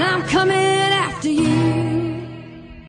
and I'm coming